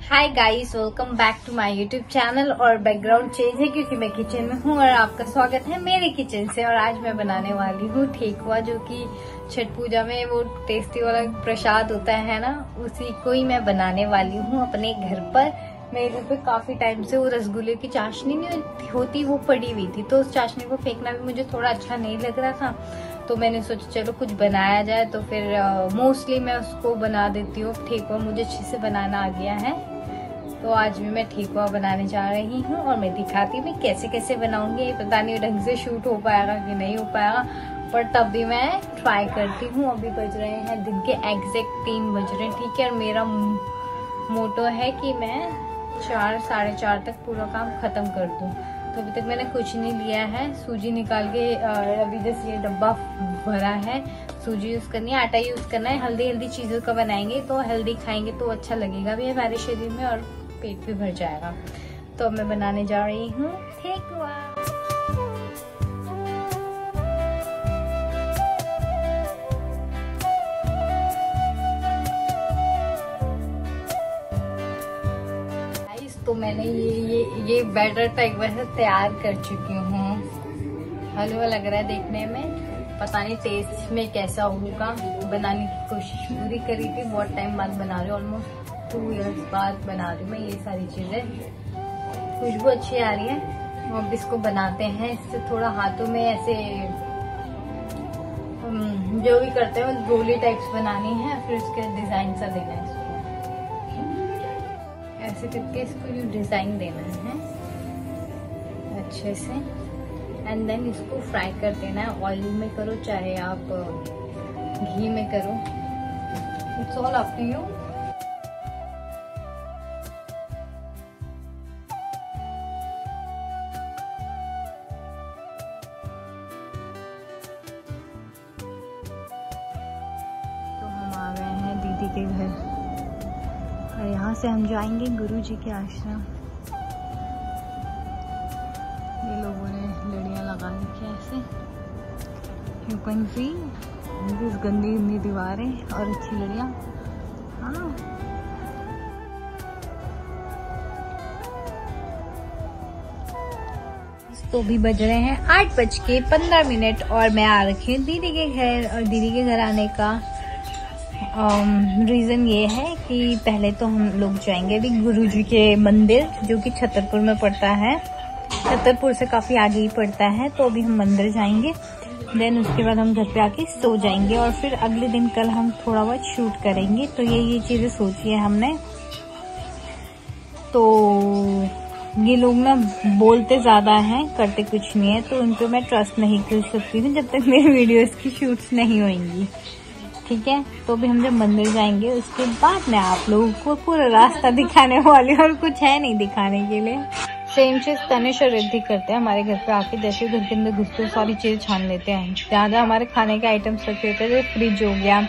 Hi guys welcome back to my YouTube channel और background change है क्योंकि मैं किचन में हूँ और आपका स्वागत है मेरे किचन से और आज मैं बनाने वाली हूँ ठेकुआ जो कि छठ पूजा में वो टेस्टी वाला प्रसाद होता है ना, उसी को ही मैं बनाने वाली हूँ अपने घर पर। मेरे घर पे काफ़ी टाइम से वो रसगुल्ले की चाशनी नहीं होती वो पड़ी हुई थी तो उस चाशनी को फेंकना भी मुझे थोड़ा अच्छा नहीं लग रहा था। तो मैंने सोचा चलो कुछ बनाया जाए तो फिर मोस्टली मैं उसको बना देती हूँ। ठेकुआ मुझे अच्छे से बनाना आ गया है। तो आज भी मैं ठेकुआ बनाने जा रही हूँ और मैं दिखाती हूँ कैसे कैसे बनाऊँगी। पता नहीं ढंग से शूट हो पाएगा कि नहीं हो पाएगा, पर तब भी मैं ट्राई करती हूँ। अभी बज रहे हैं, दिन के एग्जैक्ट तीन बज रहे हैं, ठीक है? और मेरा मोटो है कि मैं चार, साढ़े चार तक पूरा काम खत्म कर दूँ। तो अभी तक मैंने कुछ नहीं लिया है। सूजी निकाल के अभी जैसे ये डब्बा भरा है, सूजी यूज़ करनी है, आटा यूज़ करना है हेल्दी हेल्दी चीज़ों का बनाएँगे तो हेल्दी खाएँगे तो अच्छा लगेगा भी हमारे शरीर में और पेट भी भर जाएगा। तो मैं बनाने जा रही हूँ तो मैंने ये ये ये बैटर टाइप वैसे तैयार कर चुकी हूँ। हलवा लग रहा है देखने में। पता नहीं टेस्ट में कैसा होगा। बनाने की कोशिश पूरी करी थी, बहुत टाइम बाद बना रही ऑलमोस्ट टू इयर्स बाद बना रही मैं ये सारी चीज़ें। खुशबू अच्छी आ रही है। अब इसको बनाते हैं, इससे थोड़ा हाथों में ऐसे जो भी करते हैं गोली टाइप्स बनानी है, फिर उसके डिज़ाइन सा देना है ऐसे करके इसको जो डिज़ाइन देना है, अच्छे से। एंड देन इसको फ्राई कर देना है ऑयल में करो, चाहे आप, घी में करो। It's all up to you के घर। और यहाँ से हम जाएँगे गुरु जी के आश्रम। ये लोगों ने लड़ियाँ लगा रखी है ऐसे। यू कैन सी गंदी गंदी दीवारें और अच्छी लड़ियाँ। हाँ। तो भी बज रहे हैं आठ बज के पंद्रह मिनट और मैं आ रखी हूँ दीदी के घर और दीदी के घर आने का। रीज़न um, ये है कि पहले तो हम लोग जाएँगे अभी गुरु जी के मंदिर जो कि छतरपुर में पड़ता है। छतरपुर से काफ़ी आगे ही पड़ता है तो अभी हम मंदिर जाएँगे। देन उसके बाद हम घर पे आके सो जाएँगे और फिर अगले दिन कल हम थोड़ा बहुत शूट करेंगे। तो ये ये चीज़ें सोची है हमने। तो ये लोग ना बोलते ज़्यादा हैं करते कुछ नहीं है तो उन पर मैं ट्रस्ट नहीं कर सकती हूँ जब तक मेरी वीडियोस की शूट्स नहीं होंगी। ठीक है? तो भी हम जब मंदिर जाएँगे, उसके बाद मैं आप लोगों को पूरा रास्ता दिखाने वाली और कुछ है नहीं दिखाने के लिए। सेम चीज़ तनिश और रिद्धि करते हैं। हमारे घर पे आके जैसे घर के अंदर घुसते सारी चीज़ें छान लेते हैं। ज़्यादा हमारे खाने के आइटम्स रखे होते हैं, जैसे फ्रिज हो गया,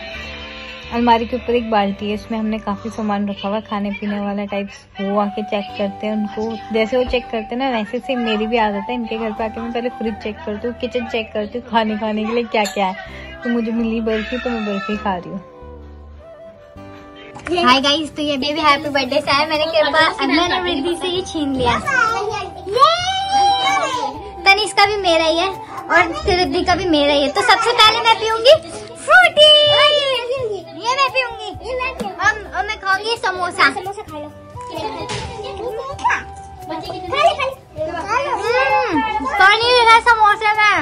अलमारी के ऊपर एक बाल्टी है, इसमें हमने काफ़ी सामान रखा हुआ खाने पीने वाला टाइप्स वो आके चेक करते हैं उनको। जैसे वो चेक करते हैं ना, वैसे से मेरी भी आदत है। इनके घर पे आके मैं पहले फ्रिज चेक करती हूँ किचन चेक करती हूँ, खाने खाने के लिए क्या क्या है। तो मुझे मिली बर्फ़ी तो मैं बर्फ़ी खा रही हूँ। हाय गाइस तो ये भी हैप्पी बर्थडे से है मैंने कृपा मैंने रिद्धि से ये छीन लिया। तनिष का भी मेरा ही है और रिद्धि का भी मेरा ही है। तो सबसे पहले मैं पीऊँगी फ्रूटी ये मैं पीऊँगी। और मैं खाऊँगी समोसा। समोसा खा लो पानी समोसे में?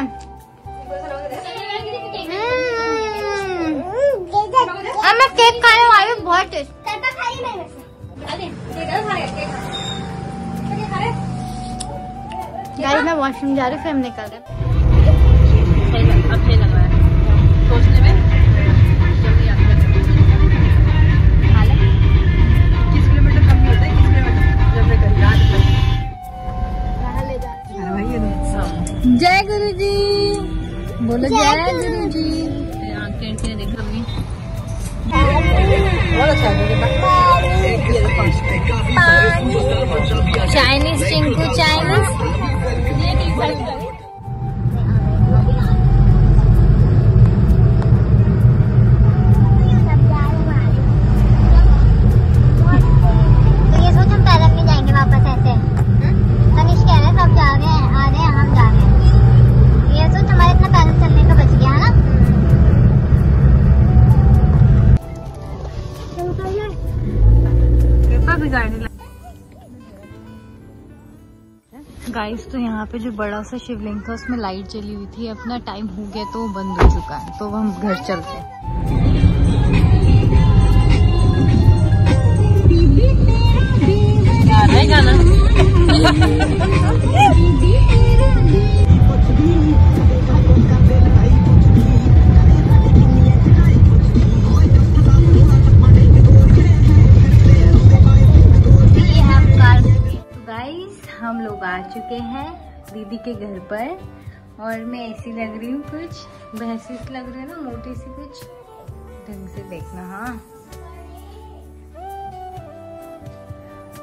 अब मैं केक खाने वाली हूँ बहुत टेस्ट गाइस मैं वॉशरूम जा रही हूँ फिर हम निकल रहे सोचने में जय गुरु जी बोलो जय गुरु जी गाइस तो यहाँ पे जो बड़ा सा शिवलिंग था उसमें लाइट जली हुई थी। अपना टाइम हो गया तो बंद हो चुका है। तो हम घर चलते हैं। गाना हम दीदी के घर पर। और मैं ऐसी लग रही हूँ कुछ भैंसी लग रही है ना, मोटी सी कुछ। ढंग से देखना हाँ।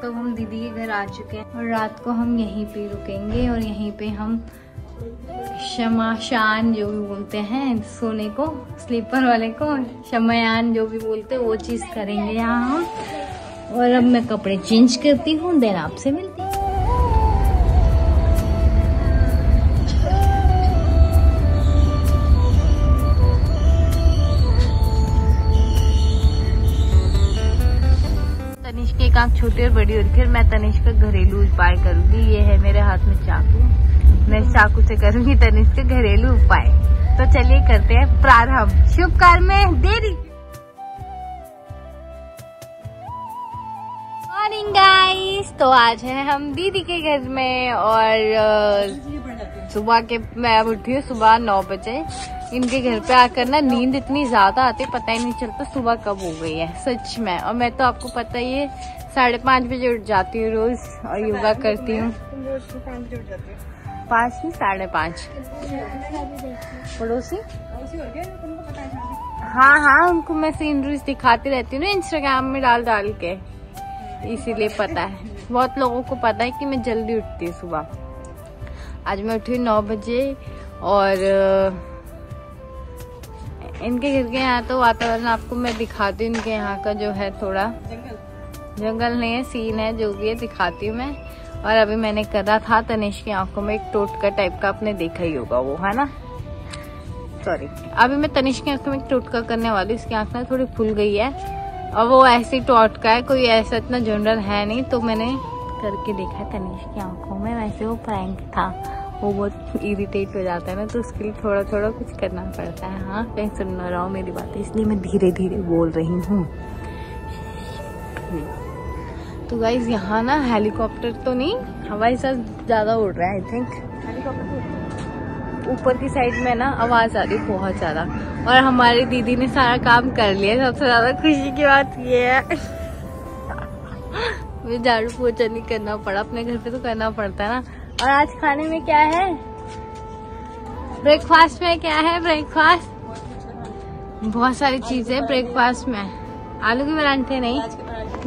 तो हम दीदी के घर आ चुके हैं। और रात को हम यहीं पे रुकेंगे और यहीं पे हम शमाशान जो भी बोलते हैं सोने को, स्लीपर वाले को शमयान जो भी बोलते हैं, वो चीज़ करेंगे यहाँ हम। और अब मैं कपड़े चेंज करती हूँ देन आपसे मिलती छोटी और बड़ी होगी फिर मैं तनिष का घरेलू उपाय करूँगी। ये है मेरे हाथ में चाकू। मैं चाकू से करूँगी तनिष के घरेलू उपाय। तो चलिए करते हैं प्रारंभ। शुभ कार्य में, देरी। मॉर्निंग गाइस तो आज है हम दीदी के घर में और सुबह के, मैं उठी हूँ सुबह नौ बजे। इनके घर पे आकर ना नींद इतनी ज़्यादा आती पता ही नहीं चलता सुबह कब हो गई है सच में। और मैं तो आपको पता ही है साढ़े पाँच बजे उठ जाती हूँ रोज और योगा करती हूँ। पाँच में साढ़े पाँच। पड़ोसी? हाँ हाँ उनको मैं सीनरीज दिखाती रहती हूँ ना इंस्टाग्राम में डाल डाल के। इसीलिए पता है। बहुत लोगों को पता है कि मैं जल्दी उठती हूँ सुबह। आज मैं उठी नौ बजे और इनके घर के यहाँ तो वातावरण आपको मैं दिखाती हूँ, इनके यहाँ का जो है थोड़ा। जंगल नहीं है सीन है, जो भी है, दिखाती हूँ मैं। और अभी मैंने करा था तनिष की आँखों में एक टोटका टाइप का आपने देखा ही होगा वो, है ना? सॉरी अभी मैं तनिष की आँखों में एक टोटका करने वाली इसकी आँख ना थोड़ी फुल गई है। और वो ऐसी टोटका है, कोई ऐसा इतना जनरल है नहीं तो मैंने करके देखा है तनिष की आँखों में, वैसे वो प्रैंक था। वो बहुत इरिटेट हो जाता है ना तो उसके लिए थोड़ा थोड़ा कुछ करना पड़ता है। हाँ कहीं सुन रहा हूँ मेरी बात, इसलिए मैं धीरे धीरे बोल रही हूँ। तो गाइज़ यहाँ ना हेलीकॉप्टर तो नहीं, हवाई जहाज़ ज़्यादा उड़ रहा है आई थिंक ऊपर की साइड में ना आवाज़ आ रही बहुत ज़्यादा। और हमारी दीदी ने सारा काम कर लिया सबसे ज़्यादा खुशी की बात ये है। मुझे झाड़ू पोछा नहीं करना पड़ा, अपने घर पे तो करना पड़ता है ना। और आज खाने में क्या है? ब्रेकफास्ट में क्या है ब्रेकफास्ट बहुत सारी चीज़ें ब्रेकफास्ट में। आलू के परांठे नहीं।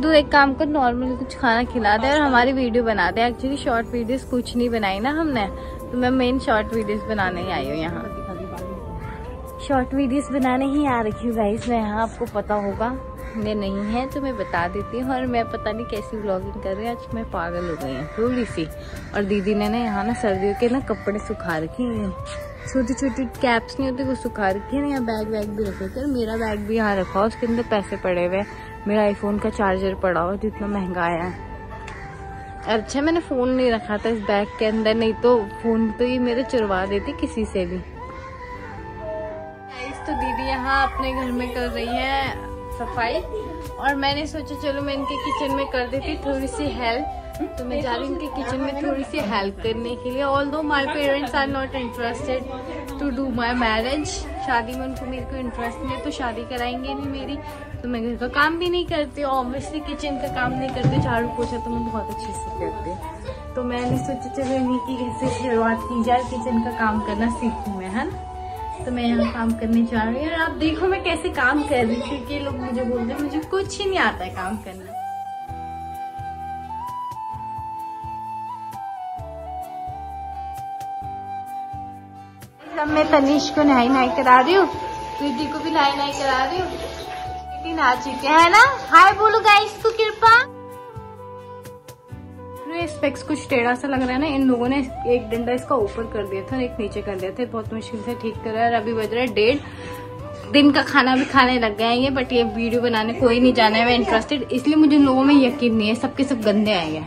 तो एक काम कर नॉर्मल कुछ खाना खिला दे और हमारी वीडियो बना दे। एक्चुअली शॉर्ट वीडियोस कुछ नहीं बनाई ना हमने। तो मैं मेन शॉर्ट वीडियोस बनाने ही आई हूँ यहाँ। शॉर्ट वीडियोस बनाने ही आ रखी हूँ गाइस मैं यहाँ आपको पता होगा। मैं नहीं है तो मैं बता देती हूँ। और मैं पता नहीं कैसी व्लॉगिंग कर रही हूँ। आज मैं पागल हो गई हूँ, थोड़ी सी। और दीदी ने ना यहाँ ना सर्दियों के ना कपड़े सुखा रखे हैं। छोटी छोटी कैप्स नहीं होती, वो सुखा रखी है ना यहाँ बैग वैग भी रखे थे मेरा बैग भी यहाँ रखा, उसके अंदर पैसे पड़े हुए मेरा आईफोन का चार्जर पड़ा हो, जितना महँगा आया है। अच्छा मैंने फ़ोन नहीं रखा था इस बैग के अंदर, नहीं तो फ़ोन तो ये मेरे चुरवा देती किसी से भी। तो दीदी यहाँ अपने घर में कर रही है। सफ़ाई। और मैंने सोचा, चलो मैं इनके किचन में कर देती थोड़ी सी हेल्प तो मैं जा रही हूँ उनके किचन में थोड़ी सी हेल्प करने के लिए। Although my parents are not interested to do my marriage शादी में उनको मेरे को इंटरेस्ट नहीं है तो शादी कराएँगे नहीं मेरी। तो मैं घर का काम भी नहीं करती ऑब्वियसली किचन का काम नहीं करती, झाड़ू पोछा तो मैं बहुत अच्छे से करती। तो मैंने सोचा, चलो इन्हीं की कैसे शुरुआत की जाए किचन का काम करना सीखूँ मैं, है ना? तो मैं यहाँ काम करने जा रही हूँ और आप देखो मैं कैसे काम कर रही हूँ क्योंकि लोग मुझे बोलते हैं, मुझे कुछ ही नहीं आता है काम करना। मैं तनीश को नहाई नहाई करा रही हूँ, प्रीति को भी नहाई नहाई करा रही हूँ। प्रीति चुके है ना? हाय बोलो गाइस स्पेक्स कुछ टेढ़ा सा लग रहा है ना, इन लोगों ने एक डंडा इसका ऊपर कर दिया था और एक नीचे कर दिया था, बहुत मुश्किल से ठीक कर रहा है। और अभी बज रहा है डेढ़। दिन का खाना भी खाने लग गए हैं बट ये वीडियो बनाने कोई नहीं जाना है, मैं इंटरेस्टेड इसलिए मुझे लोगों में यकीन नहीं है, सबके सब गंदे आएँगे